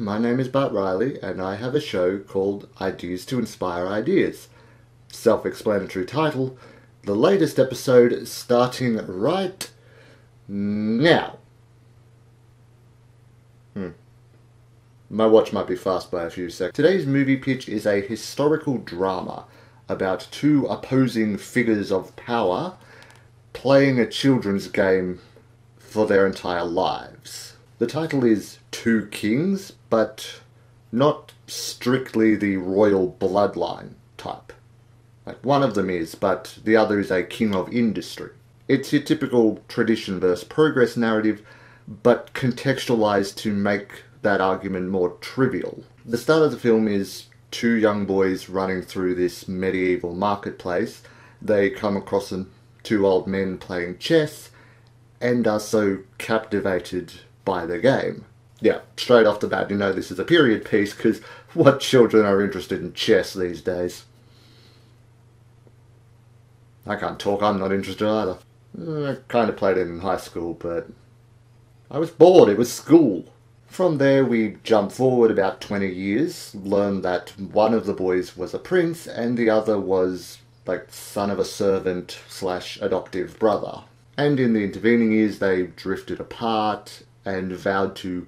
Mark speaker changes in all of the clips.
Speaker 1: My name is Bart Riley, and I have a show called Ideas to Inspire Ideas. Self explanatory title, the latest episode starting right now. Hmm. My watch might be fast by a few seconds. Today's movie pitch is a historical drama about two opposing figures of power playing a children's game for their entire lives. The title is Two Kings, but not strictly the royal bloodline type. Like one of them is, but the other is a king of industry. It's your typical tradition versus progress narrative, but contextualized to make that argument more trivial. The start of the film is two young boys running through this medieval marketplace. They come across two old men playing chess and are so captivated by the game. Yeah, straight off the bat, you know this is a period piece because what children are interested in chess these days? I can't talk, I'm not interested either. I kind of played it in high school, but I was bored, it was school. From there, we jump forward about 20 years, learn that one of the boys was a prince and the other was like son of a servant slash adoptive brother. And in the intervening years, they drifted apart and vowed to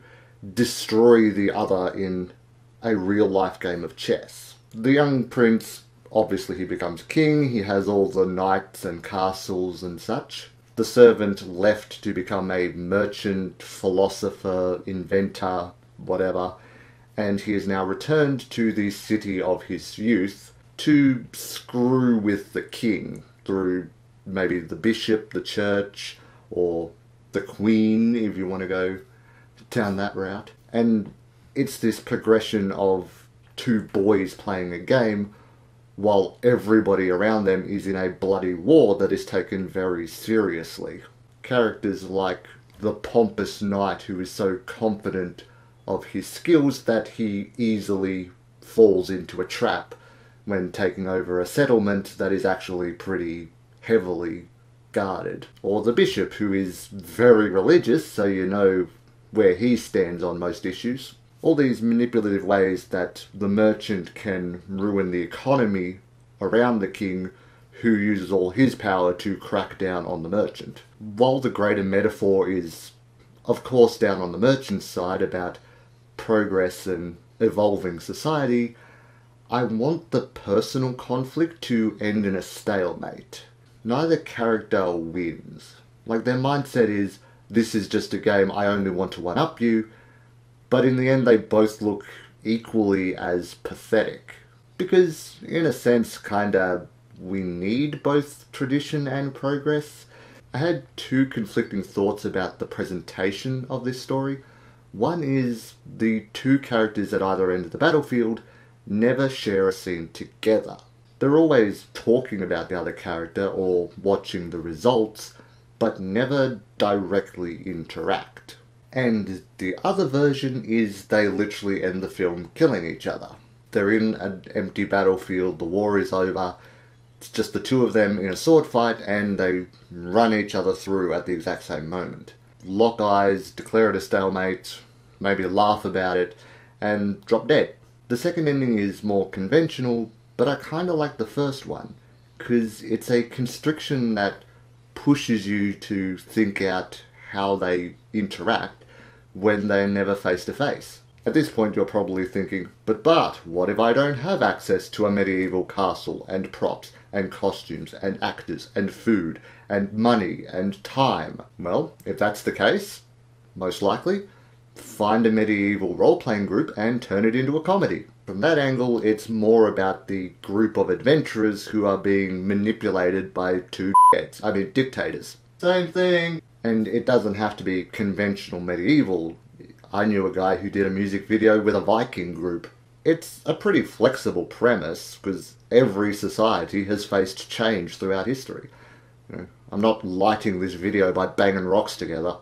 Speaker 1: destroy the other in a real life game of chess. The young prince, obviously, he becomes king, he has all the knights and castles and such. The servant left to become a merchant, philosopher, inventor, whatever, and he is now returned to the city of his youth to screw with the king through maybe the bishop, the church, or the queen, if you want to go down that route. And it's this progression of two boys playing a game while everybody around them is in a bloody war that is taken very seriously. Characters like the pompous knight who is so confident of his skills that he easily falls into a trap when taking over a settlement that is actually pretty heavily guarded. Or the bishop, who is very religious, so you know where he stands on most issues. All these manipulative ways that the merchant can ruin the economy around the king, who uses all his power to crack down on the merchant. While the greater metaphor is, of course, down on the merchant's side about progress and evolving society, I want the personal conflict to end in a stalemate neither character wins. Like their mindset is, this is just a game, I only want to one up you, but in the end they both look equally as pathetic. Because, in a sense, kinda, we need both tradition and progress. I had two conflicting thoughts about the presentation of this story. One is the two characters at either end of the battlefield never share a scene together they're always talking about the other character or watching the results, but never directly interact. And the other version is they literally end the film killing each other. They're in an empty battlefield, the war is over, it's just the two of them in a sword fight, and they run each other through at the exact same moment. Lock eyes, declare it a stalemate, maybe laugh about it, and drop dead. The second ending is more conventional, but I kind of like the first one because it's a constriction that pushes you to think out how they interact when they're never face to face. At this point, you're probably thinking, but Bart, what if I don't have access to a medieval castle and props and costumes and actors and food and money and time? Well, if that's the case, most likely, find a medieval role playing group and turn it into a comedy. From that angle, it's more about the group of adventurers who are being manipulated by two heads. I mean, dictators. Same thing. And it doesn't have to be conventional medieval. I knew a guy who did a music video with a Viking group. It's a pretty flexible premise because every society has faced change throughout history. You know, I'm not lighting this video by banging rocks together.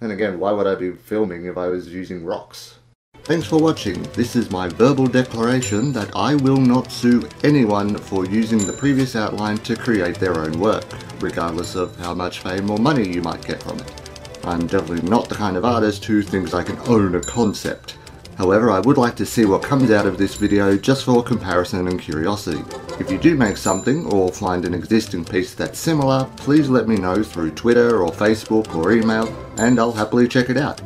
Speaker 1: And again, why would I be filming if I was using rocks? Thanks for watching. This is my verbal declaration that I will not sue anyone for using the previous outline to create their own work, regardless of how much fame or money you might get from it. I'm definitely not the kind of artist who thinks I can own a concept. However, I would like to see what comes out of this video just for comparison and curiosity. If you do make something or find an existing piece that's similar, please let me know through Twitter or Facebook or email and I'll happily check it out.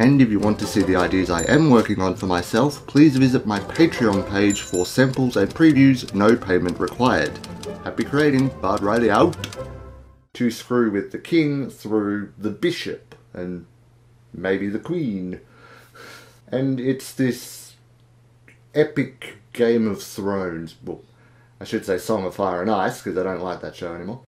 Speaker 1: And if you want to see the ideas I am working on for myself, please visit my Patreon page for samples and previews, no payment required. Happy creating, Bart Riley out! To screw with the king through the bishop and maybe the queen and it's this epic Game of Thrones. Well, I should say Song of Fire and Ice because I don't like that show anymore.